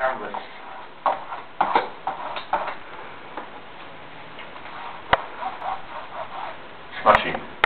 canvas. Smashing.